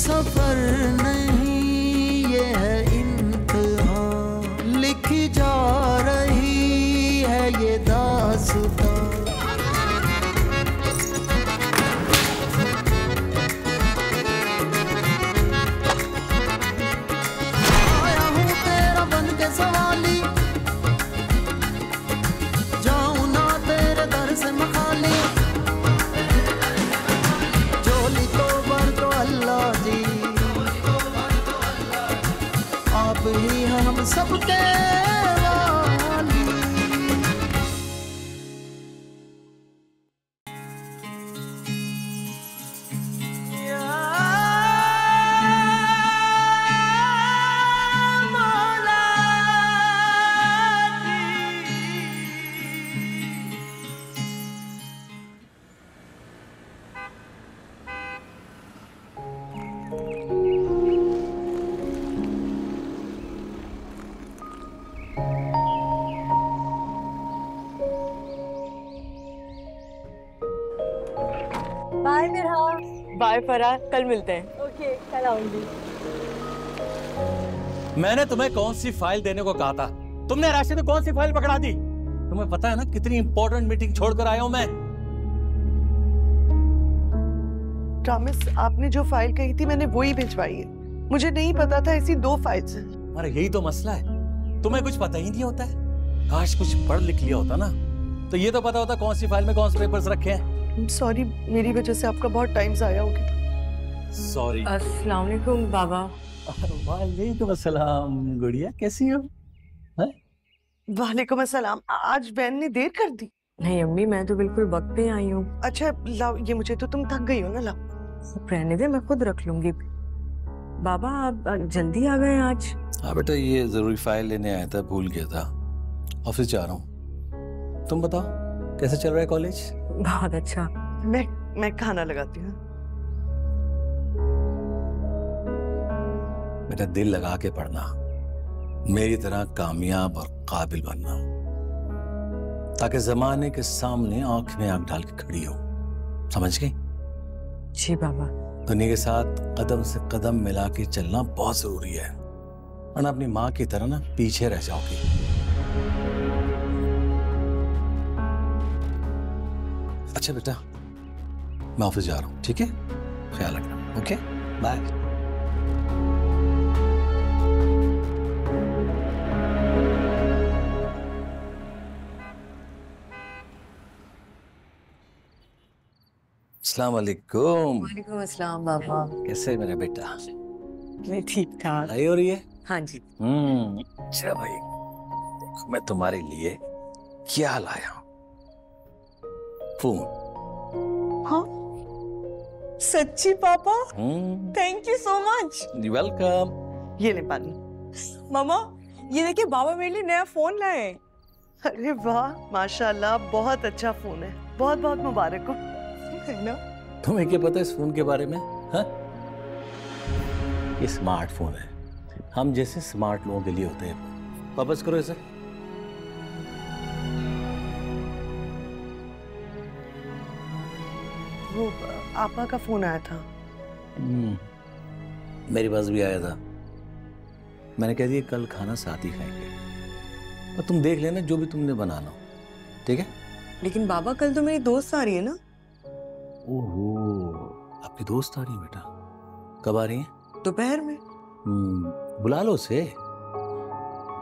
सफ़र नहीं बाय फरा कल मिलते हैं। ओके कल आऊँगी। मैंने तुम्हें कौन सी फ़ाइल देने को कहा था? तुमने राशि में कौन सी फ़ाइल पकड़ा दी? तुम्हें पता है ना कितनी इंपॉर्टेंट मीटिंग छोड़कर आया हूँ मैं? प्रॉमिस आपने जो फ़ाइल कही थी मैंने वही भिजवाई है। मुझे नहीं पता था ऐसी दो फाइल्स हैं। अरे यही तो मसला है। तुम्हें कुछ पता ही नहीं होता है। काश कुछ पढ़ लिख लिया होता ना। तो ये तो पता होता कौन सी फ़ाइल में कौन से पेपर्स रखे हैं। सॉरी मेरी वजह से आपका बहुत टाइम जाया हो गया। सॉरी अस्सलाम वालेकुम बाबा। वालेकुम अस्सलाम गुड़िया कैसी हो? वालेकुम अस्सलाम। आज बहन ने देर कर दी? नहीं अम्मी मैं तो बिल्कुल वक्त पे आई हूँ। अच्छा लाओ ये मुझे तो तुम थक गई हो ना लाओ। रहने दे मैं खुद रख लूँगी। बाबा आप जल्दी आ गए आज? हाँ बेटा ये ज़रूरी फ़ाइल लेने आया था भूल गया था। ऑफ़िस जा रहा हूँ। तुम बताओ। कैसे चल रहा है कॉलेज? बहुत अच्छा। मैं मैं खाना लगाती हूँ। बेटा दिल लगा के पढ़ना। मेरी तरह कामयाब और काबिल बनना। ताकि जमाने के सामने आँख में आँख डाल के खड़ी हो। समझ गई? जी बाबा। दुनिया के साथ कदम से कदम मिला के चलना बहुत ज़रूरी है। वरना अपनी माँ की तरह ना पीछे रह जाओगी। अच्छा बेटा। मैं ऑफ़िस जा रहा हूँ ठीक है? ख्याल रखना ओके? बाय अस्सलाम वालेकुम वालेकुम अस्सलाम बाबा। कैसे है मेरा बेटा? मैं ठीक ठाक। आई हो रही है? हाँ जी। हम्म अच्छा भाई देखो मैं तुम्हारे लिए क्या लाया हूँ? फ़ोन हाँ सच्ची पापा thank you so much welcome ये ले पानी। मामा ये देखिए बाबा मेरे लिए नया फ़ोन लाए अरे वाह माशाल्लाह बहुत अच्छा फ़ोन है। बहुत बहुत मुबारक हो। है ना? तुम्हें क्या पता है इस फ़ोन के बारे में? हाँ? ये स्मार्टफ़ोन है। हम जैसे स्मार्ट लोगों के लिए होते हैं। वापस करो इसे। वो आपा का फ़ोन आया था। हम्म, मेरे पास भी आया था। मैंने कह दिया कल खाना साथ ही खाएँगे। और तुम देख लेना जो भी तुमने बनाना ठीक है? लेकिन बाबा कल तो मेरी दोस्त आ रही है ना? ओहो आपकी दोस्त आ रही है बेटा। कब आ रही है? दोपहर में। हम्म, बुला लो उसे।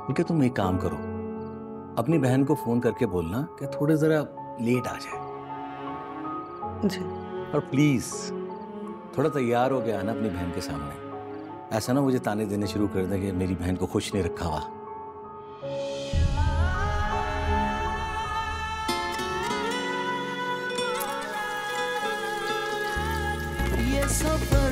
ठीक है तुम एक काम करो। अपनी बहन को फ़ोन करके बोलना कि थोड़े जरा लेट आ जाए। जी। और प्लीज़ थोड़ा तैयार हो गया आना अपनी बहन के सामने। ऐसा ना मुझे ताने देने शुरू कर दे कि मेरी बहन को खुश नहीं रखा हुआ। सफ़र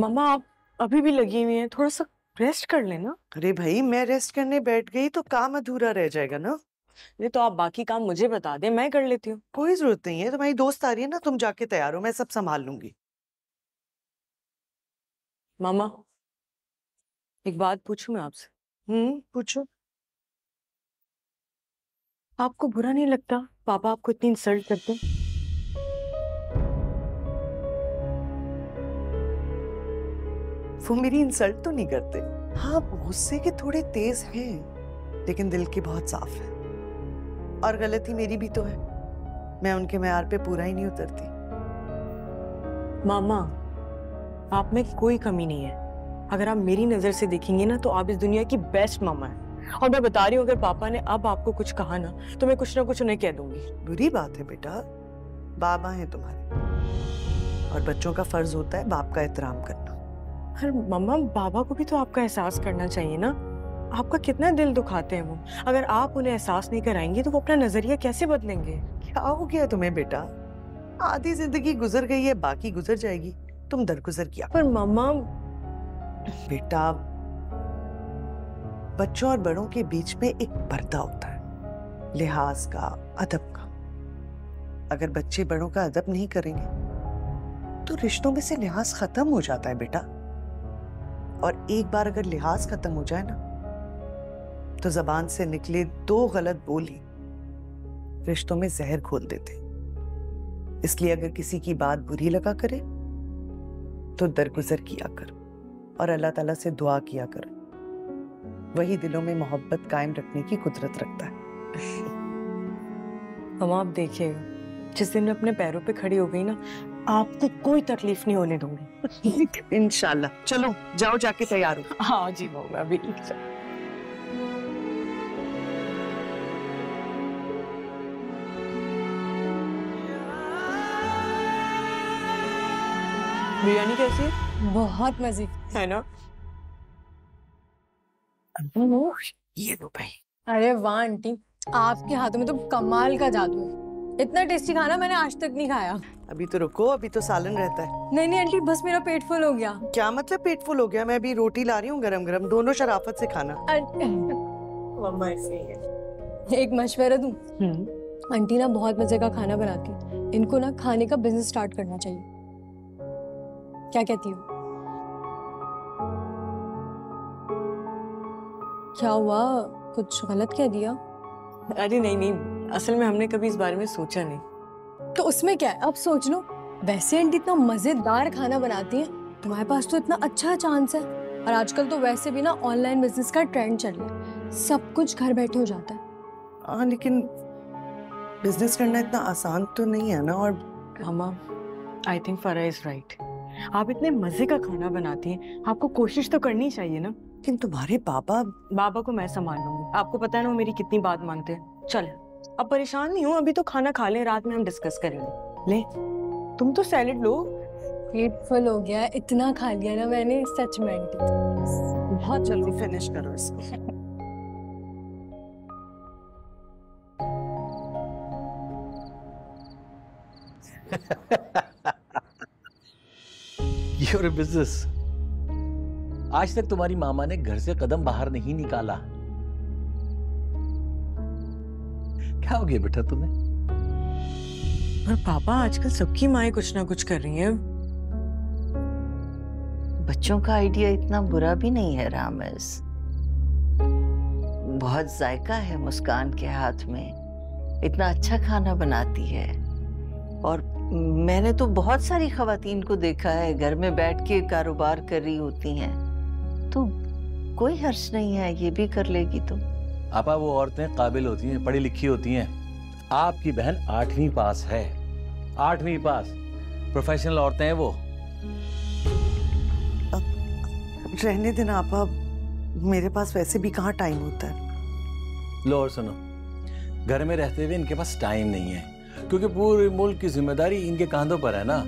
मम्मा आप अभी भी लगी हुई हैं थोड़ा सा रेस्ट कर लेना। अरे भाई मैं रेस्ट करने बैठ गई तो काम अधूरा रह जाएगा ना? ये तो आप बाकी काम मुझे बता दें मैं कर लेती हूँ। कोई ज़रूरत नहीं है तुम्हारी दोस्त आ रही है ना तुम जाके तैयार हो मैं सब संभाल लूँगी। मामा एक बात पूछू मैं आपसे? हम्म पूछो। आपको बुरा नहीं लगता? पापा आपको इतनी इंसल्ट करते हैं? वो मेरी इंसल्ट तो नहीं करते। हाँ गुस्से के थोड़े तेज हैं लेकिन दिल की बहुत साफ़ है। और गलती मेरी भी तो है। मैं उनके मैार पे पूरा ही नहीं उतरती। मामा आप में कोई कमी नहीं है। अगर आप मेरी नज़र से देखेंगे ना तो आप इस दुनिया की बेस्ट मामा है। और मैं बता रही हूँ अगर पापा ने अब आपको कुछ कहा ना तो मैं कुछ ना कुछ उन्हें कह दूँगी। बुरी बात है बेटा। बाबा हैं तुम्हारे। और बच्चों का फ़र्ज़ होता है बाप का एहतराम करना। पर मम्मा बाबा को भी तो आपका एहसास करना चाहिए ना। आपका कितना दिल दुखाते हैं वो। अगर आप उन्हें एहसास नहीं कराएँगे तो वो अपना नज़रिया कैसे बदलेंगे? क्या हो गया तुम्हें बेटा? आधी ज़िंदगी गुजर गई है बाकी गुजर जाएगी। तुम दरगुजर किया पर मम्मा बेटा बच्चों और बड़ों के बीच में एक पर्दा होता है लिहाज का अदब का। अगर बच्चे बड़ों का अदब नहीं करेंगे तो रिश्तों में से लिहाज खत्म हो जाता है बेटा। और एक बार अगर लिहाज खत्म हो जाए ना तो जबान से निकले दो गलत बोली रिश्तों में जहर घोल देते। इसलिए अगर किसी की बात बुरी लगा करे तो दरगुजर किया कर और अल्लाह ताला से दुआ किया कर। वही दिलों में मोहब्बत कायम रखने की कुदरत रखता है। हम आप देखिएगा जिस दिन मैं अपने पैरों पे खड़ी हो गई ना आपको कोई तकलीफ़ नहीं होने दूँगी। इंशाल्लाह। चलो जाओ जाके तैयार हो। हाँ जी वो मैं अभी बिरयानी कैसी है? बहुत मज़े। है ना? ये दो भाई। अरे वाह आंटी आपके हाथों में तो कमाल का जादू है। इतना टेस्टी खाना मैंने आज तक नहीं खाया। अभी तो रुको अभी तो सालन रहता है। नहीं नहीं आंटी बस मेरा पेट फुल हो गया। क्या मतलब पेट फुल हो गया? मैं अभी रोटी ला रही हूँ गरम गरम दोनों शराफत से खाना। मम्मा ऐसे एक मशवरा दूँ? आंटी ना बहुत मज़े का खाना बनाती इनको ना खाने का बिज़नेस स्टार्ट करना चाहिए। क्या कहती हो? क्या हुआ? कुछ गलत कह दिया? अरे नहीं नहीं। असल में हमने कभी इस बारे में सोचा नहीं। तो उसमें क्या है? अब सोच लो। वैसे आंटी इतना मज़ेदार खाना बनाती है तुम्हारे पास तो इतना अच्छा चांस है। और आजकल तो वैसे भी ना ऑनलाइन बिज़नेस का ट्रेंड चल रहा है। सब कुछ घर बैठे हो जाता है। हाँ लेकिन बिज़नेस करना इतना आसान तो नहीं है ना और मम्मा I think Farah is right आप इतने मज़े का खाना बनाती हैं आपको कोशिश तो करनी चाहिए ना। लेकिन तुम्हारे पापा बाबा को मैं संभाल लूँगी। आपको पता है ना वो मेरी कितनी बात मानते हैं। चल। अब परेशान नहीं हूँ अभी तो खाना खा ले रात में हम डिस्कस करेंगे। ले तुम तो सैलेड लो। पेट फुल हो गया इतना खा लिया ना मैंने सच में बहुत जल्दी फिनिश करो इसको। योर बिज़नेस आज तक तुम्हारी मामा ने घर से कदम बाहर नहीं निकाला। क्या हो गया बेटा तुम्हें पर पापा आजकल सबकी माएँ कुछ ना कुछ कर रही हैं। बच्चों का आइडिया इतना बुरा भी नहीं है रामस। बहुत जायका है मुस्कान के हाथ में। इतना अच्छा खाना बनाती है। और मैंने तो बहुत सारी खवातीन को देखा है घर में बैठ के कारोबार कर रही होती हैं। तो कोई हर्ष नहीं है ये भी कर लेगी तो। आपा वो औरतें काबिल होती हैं पढ़ी लिखी होती हैं। आपकी बहन आठवीं पास है। आठवीं पास। प्रोफेशनल औरतें हैं वो। रहने देना आपा मेरे पास वैसे भी कहाँ टाइम होता है? लो और सुनो। घर में रहते हुए इनके पास टाइम नहीं है क्योंकि पूरे मुल्क की ज़िम्मेदारी इनके कांधों पर है ना।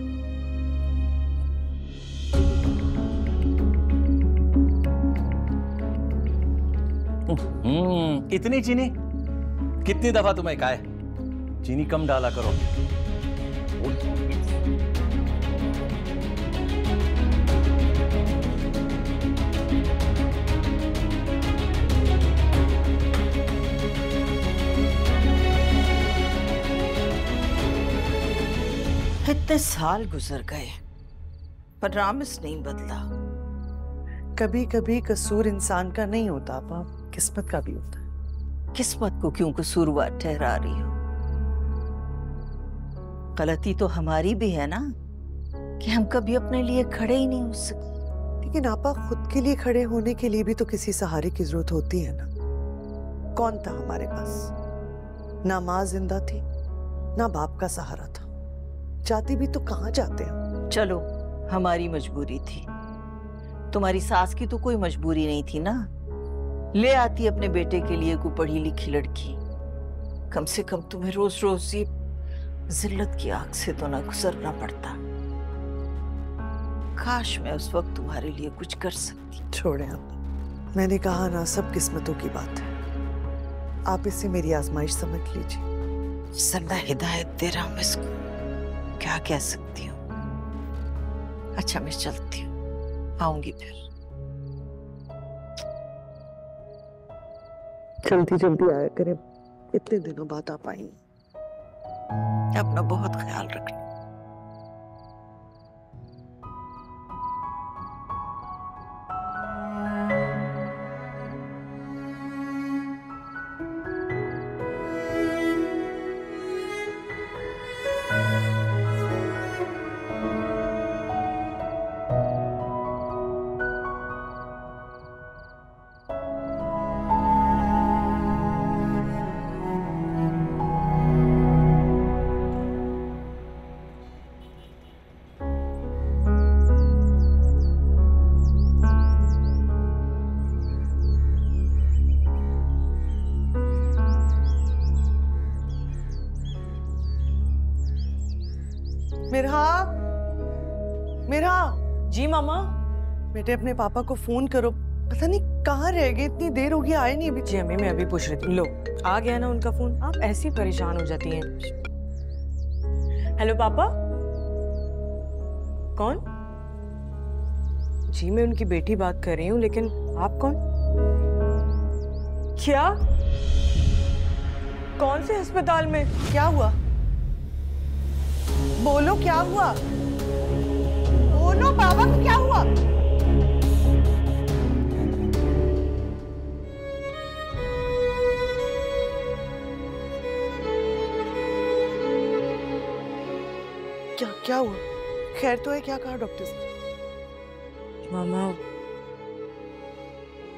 हम्म। इतनी चीनी? कितनी दफ़ा तुम्हें कहा चीनी कम डाला करो। इतने साल गुजर गए, पर रामिस नहीं बदला। कभी कभी कसूर इंसान का नहीं होता, पाप। किस्मत का भी होता है। किस्मत को क्यों कसूरवार ठहरा रही हो? गलती तो हमारी भी है ना कि हम कभी अपने लिए खड़े ही नहीं हो सके। लेकिन आपा खुद के लिए खड़े होने के लिए भी तो किसी सहारे की ज़रूरत होती है ना। कौन था हमारे पास? ना माँ ज़िंदा थी ना बाप का सहारा था। जाती भी तो कहाँ जाते हम चलो हमारी मजबूरी थी। तुम्हारी सास की तो कोई मजबूरी नहीं थी ना? ले आती अपने बेटे के लिए कोई पढ़ी लिखी लड़की। कम से कम तुम्हें रोज रोज ये जिल्लत की आग से तो ना गुजरना पड़ता। काश मैं उस वक्त तुम्हारे लिए कुछ कर सकती। छोड़े हम मैंने कहा ना सब किस्मतों की बात है। आप इसे मेरी आजमाइश समझ लीजिए। सल्ला हिदायत दे रहा हूँ इसको। क्या कह सकती हूँ? अच्छा मैं चलती हूँ। आऊँगी फिर। जल्दी जल्दी आया करें। इतने दिनों बाद आ आई। अपना बहुत ख्याल रखना बेटे अपने पापा को फ़ोन करो। पता नहीं कहाँ रह गए इतनी देर हो गई आए नहीं अभी। जी अम्मी मैं अभी पूछ रही थी। लो आ गया ना उनका फ़ोन? आप ऐसी परेशान हो जाती हैं। हेलो पापा? कौन? जी मैं उनकी बेटी बात कर रही हूँ लेकिन आप कौन? क्या? कौन से अस्पताल में? क्या हुआ? बोलो क्या हुआ? बोलो बाबा को क्या हुआ? क्या हुआ? खैर तो है क्या कहा डॉक्टर ने मामा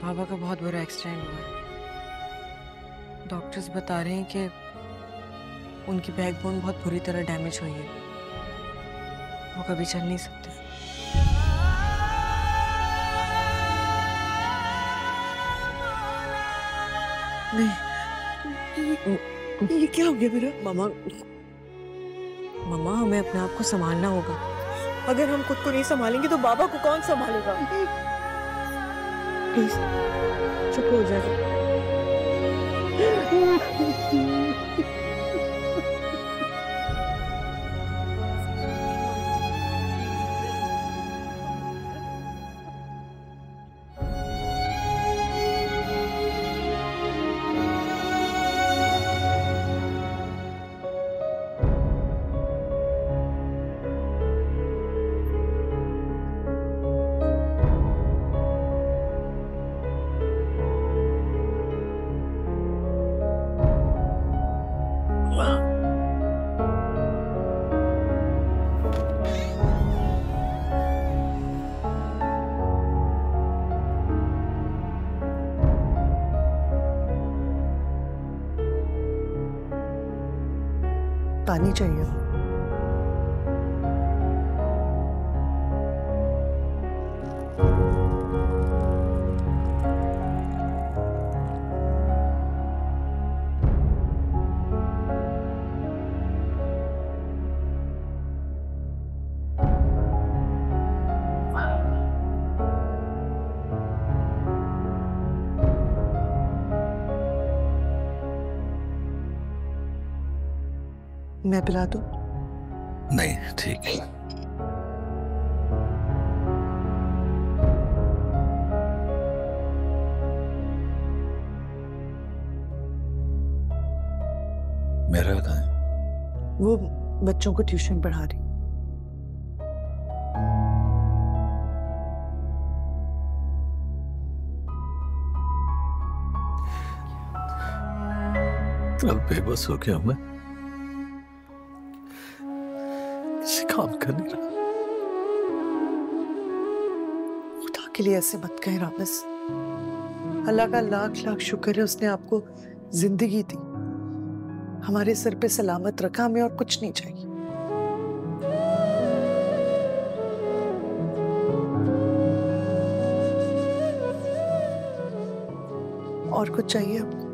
पापा का बहुत बुरा एक्सीडेंट हुआ है। डॉक्टर्स बता रहे हैं कि उनकी बैकबोन बहुत बुरी तरह डैमेज हुई है। वो कभी चल नहीं सकते। नहीं ये क्या हो गया मेरा? मामा मामा हमें अपने आप को संभालना होगा। अगर हम खुद को नहीं संभालेंगे तो बाबा को कौन संभालेगा? प्लीज़ चुप हो जाए पानी चाहिए। मैं पिला दू? नहीं ठीक है। मेरा कहा है? वो बच्चों को ट्यूशन पढ़ा रही। अब बेबस हो गया मैं। काम का नहीं रहा खुदा के लिए ऐसे मत कहें, रामिस। अल्लाह का लाख लाख शुक्र है, उसने आपको ज़िंदगी दी। हमारे सर पे सलामत रखा, हमें और कुछ नहीं चाहिए। और कुछ चाहिए आपको?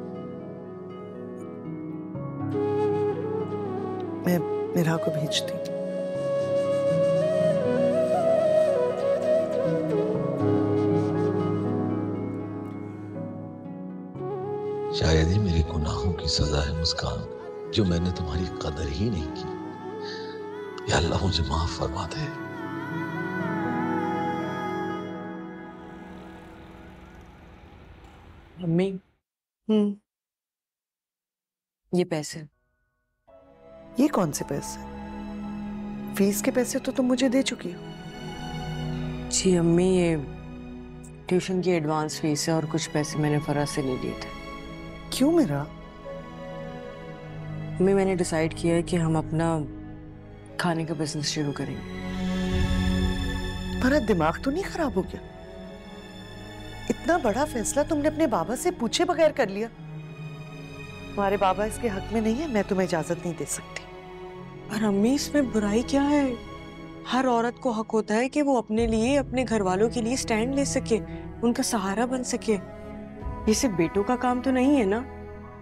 मैं, मेरा को भेजती गुनाहों की सजा है मुस्कान जो मैंने तुम्हारी कदर ही नहीं की। या अल्लाह मुझे माफ़ फरमा दे। मम्मी। हम्म। ये पैसे। ये कौन से पैसे? फ़ीस के पैसे तो तुम मुझे दे चुकी हो। जी अम्मी ये ट्यूशन की एडवांस फ़ीस है और कुछ पैसे मैंने फराज से ले लिए थे। क्यों मेरा? मम्मी मैंने डिसाइड किया है कि हम अपना खाने का बिज़नेस शुरू करेंगे। तुम्हारा दिमाग तो नहीं खराब हो गया। इतना बड़ा फैसला तुमने अपने बाबा से पूछे बगैर कर लिया। तुम्हारे बाबा इसके हक में नहीं है मैं तुम्हें इजाज़त नहीं दे सकती। पर अम्मी इसमें बुराई क्या है? हर औरत को हक होता है कि वो अपने लिए अपने घर वालों के लिए स्टैंड ले सके उनका सहारा बन सके। ये सिर्फ़ बेटों का काम तो नहीं है ना?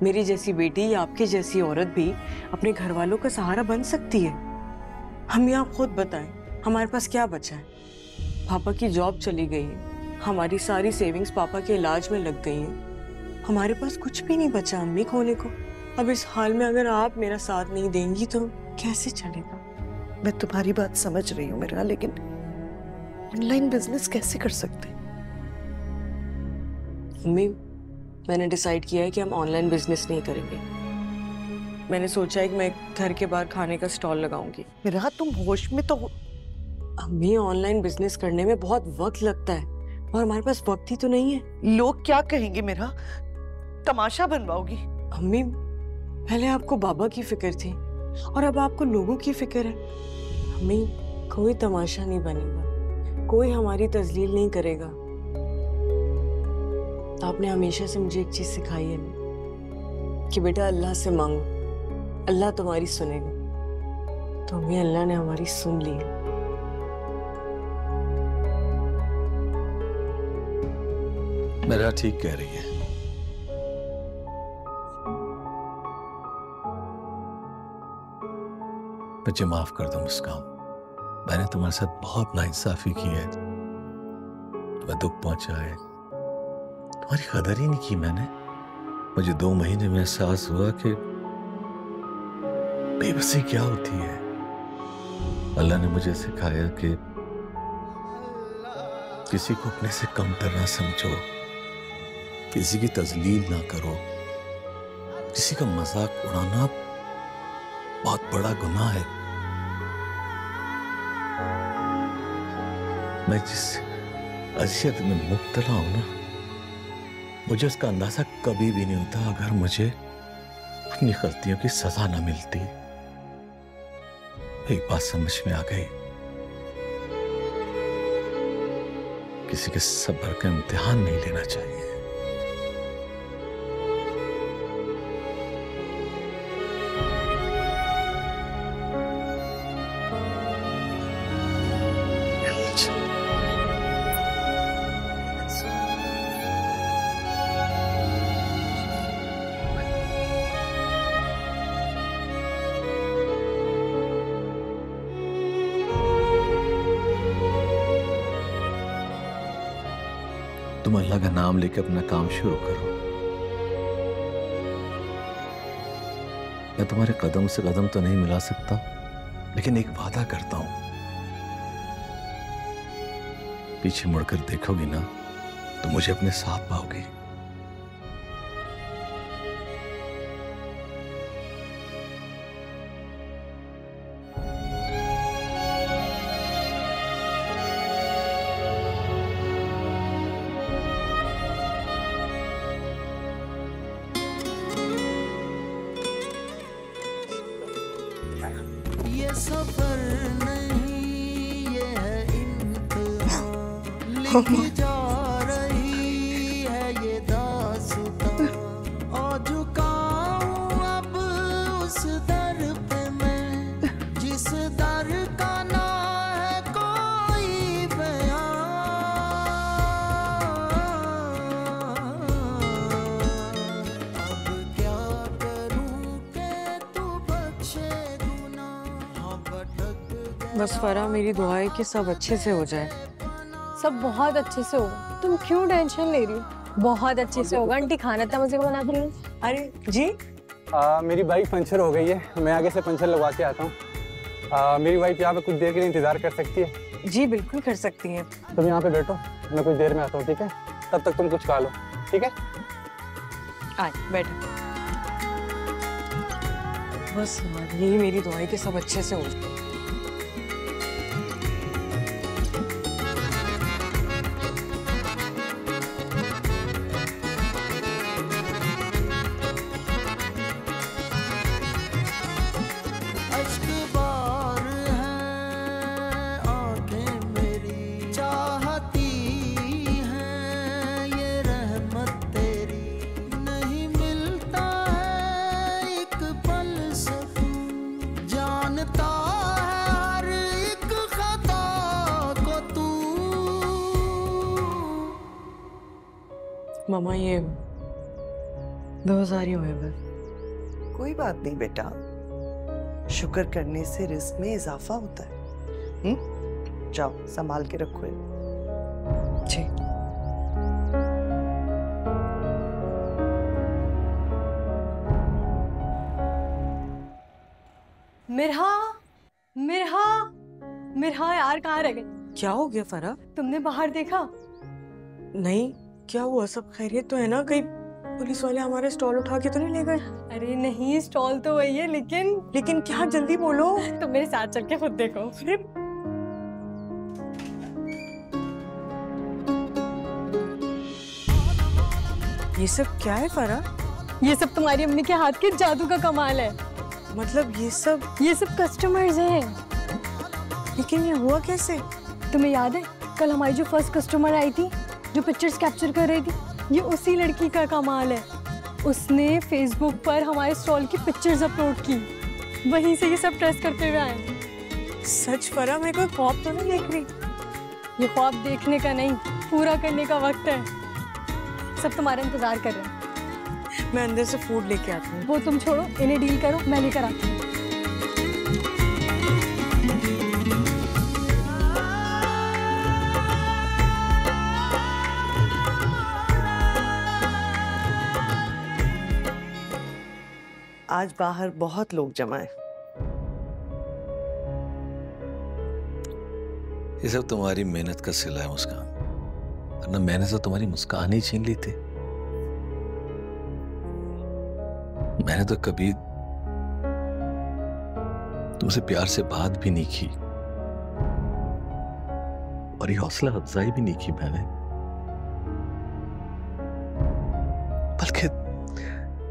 मेरी जैसी बेटी या आपकी जैसी औरत भी अपने घर वालों का सहारा बन सकती है। हम यहाँ खुद बताएँ हमारे पास क्या बचा है? पापा की जॉब चली गई है। हमारी सारी सेविंग्स पापा के इलाज में लग गई हैं। हमारे पास कुछ भी नहीं बचा अम्मी खोने को। अब इस हाल में अगर आप मेरा साथ नहीं देंगी तो कैसे चलेगा? मैं तुम्हारी बात समझ रही हूँ मेरा लेकिन ऑनलाइन बिज़नेस कैसे कर सकते? मम्मी मैंने डिसाइड किया है कि हम ऑनलाइन बिज़नेस नहीं करेंगे। मैंने सोचा है कि मैं घर के बाहर खाने का स्टॉल लगाऊँगी। मेरा तुम होश में तो हो- अम्मी ऑनलाइन बिज़नेस करने में बहुत वक्त लगता है और हमारे पास वक्त ही तो नहीं है। लोग क्या कहेंगे मेरा? तमाशा बनवाओगी। अम्मी पहले आपको बाबा की फ़िक्र थी और अब आपको लोगों की फ़िक्र है। अम्मी कोई तमाशा नहीं बनेगा कोई हमारी तजलील नहीं करेगा। आपने हमेशा से मुझे एक चीज़ सिखाई है कि बेटा अल्लाह से मांगो, अल्लाह तुम्हारी सुनेगा तो अम्मी अल्लाह ने हमारी सुन ली है। मेरा ठीक कह रही है। मुझे माफ़ कर दो मुस्कान। मैंने तुम्हारे साथ बहुत नाइंसाफी की है। तुम्हें दुख पहुँचाए तुम्हारी कदर ही नहीं की मैंने। मुझे दो महीने में एहसास हुआ कि बेबसी क्या होती है। अल्लाह ने मुझे सिखाया कि किसी को अपने से कम ना समझो। किसी की तजलील ना करो। किसी का मज़ाक उड़ाना बहुत बड़ा गुनाह है। मैं जिस अजियत में मुबतला हूँ ना मुझे उसका अंदाज़ा कभी भी नहीं होता अगर मुझे अपनी गलतियों की सजा ना मिलती। एक बात समझ में आ गई। किसी के सब्र का इम्तिहान नहीं लेना चाहिए। तुम अल्लाह का नाम लेकर अपना काम शुरू करो। मैं तुम्हारे कदम से कदम तो नहीं मिला सकता, लेकिन एक वादा करता हूँ। पीछे मुड़कर देखोगी ना तो मुझे अपने साथ पाओगी। सफ़र नहीं ये है इम्तिहान। फरा मेरी दुआ है कि सब अच्छे से हो जाए। सब बहुत अच्छे से होगा तुम क्यों टेंशन ले रही हो? बहुत अच्छे से होगा। आंटी खाना था मुझे का बना के अरे जी? आ, मेरी बाइक पंचर हो गई है। मैं आगे से पंचर लगवा के आता हूँ। मेरी वाइफ यहाँ पे कुछ देर के लिए इंतज़ार कर सकती है। जी बिल्कुल कर सकती है। तुम यहाँ पे बैठो। मैं कुछ देर में आता हूँ ठीक है? तब तक तुम कुछ खा लो ठीक है? आए बैठो। बस यही मेरी दुआ है कि सब अच्छे से हो मामा ये दो हज़ार ही हुए बस। कोई बात नहीं बेटा। शुक्र करने से रिस्क में इजाफा होता है। हम्म? जाओ संभाल के रखो। जी। मिरहा मिरहा मिरहा यार कहाँ रह गए क्या हो गया फरा? तुमने बाहर देखा? नहीं। क्या हुआ? सब खैरियत तो है ना? कहीं पुलिस वाले हमारे स्टॉल उठा के तो नहीं ले गए? अरे नहीं स्टॉल तो वही है लेकिन लेकिन क्या जल्दी बोलो? तुम मेरे साथ चल के खुद देखो। अरे ये सब क्या है फरा? ये सब तुम्हारी अम्मी के हाथ के जादू का कमाल है। मतलब ये सब ये सब कस्टमर्स हैं। लेकिन ये हुआ कैसे? तुम्हें याद है कल हमारी जो फ़र्स्ट कस्टमर आई थी जो पिक्चर्स कैप्चर कर रही थी ये उसी लड़की का कमाल है। उसने फेसबुक पर हमारे स्टॉल की पिक्चर्स अपलोड की। वहीं से ये सब ट्रेस करते हुए आए। सच फरा मैं कोई ख्वाब तो नहीं देख रही। ये ख्वाब देखने का नहीं पूरा करने का वक्त है। सब तुम्हारा इंतज़ार कर रहे हैं। मैं अंदर से फ़ूड लेके आती हूँ। वो तुम छोड़ो इन्हें डील करो मैं लेकर आती हूँ। आज बाहर बहुत लोग जमा है। ये सब तुम्हारी मेहनत का सिला है मुस्कान। वरना मैंने तो तुम्हारी मुस्कान ही छीन ली थी। मैंने तो कभी तुमसे प्यार से बात भी नहीं की। और ये हौसला अफजाई भी नहीं की मैंने।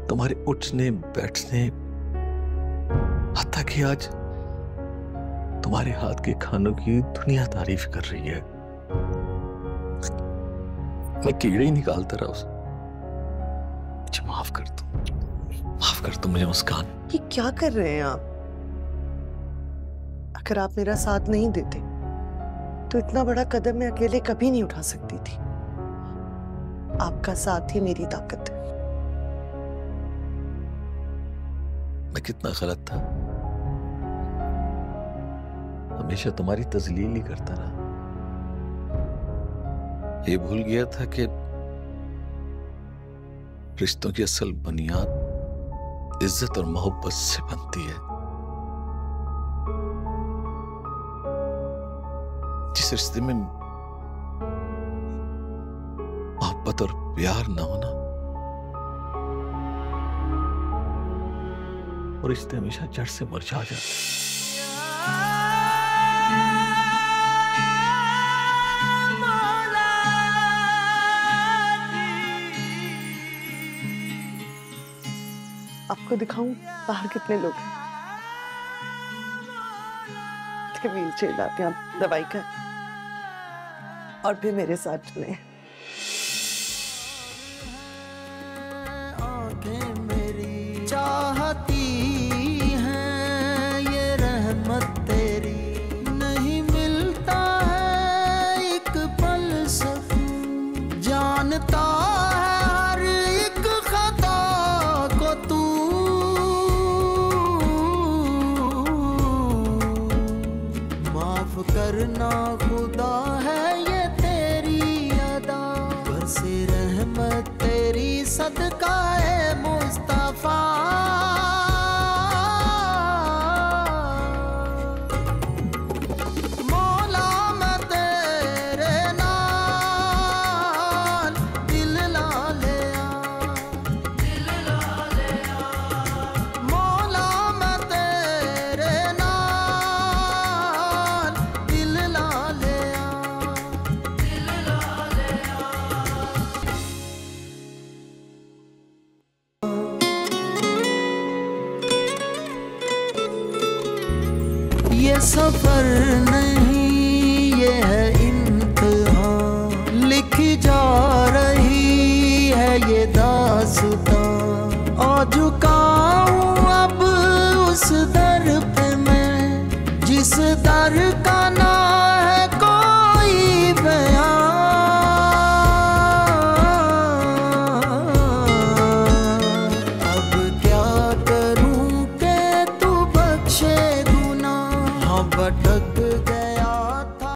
तुम्हारे उठने, बैठने कि आज तुम्हारे हाथ के खानों की दुनिया तारीफ़ कर रही है। मैं कीड़े ही निकालता रहा उसे मुझे माफ़ कर दो। माफ़ कर दो मुझे मुस्कान ये क्या कर रहे हैं आप? अगर आप मेरा साथ नहीं देते तो इतना बड़ा कदम मैं अकेले कभी नहीं उठा सकती थी। आपका साथ ही मेरी ताकत है। मैं कितना गलत था? हमेशा तुम्हारी तजलील ही करता रहा। ये भूल गया था कि रिश्तों की असल बुनियाद इज़्ज़त और मोहब्बत से बनती है। जिस रिश्ते में मोहब्बत और प्यार ना होना और रिश्ते हमेशा जड़ से मुरझा जाते हैं। आपको दिखाऊँ बाहर कितने लोग हैं? व्हील चेयर लाते आप दवाई का और फिर मेरे साथ चले